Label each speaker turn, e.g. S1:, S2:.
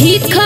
S1: Heathcote.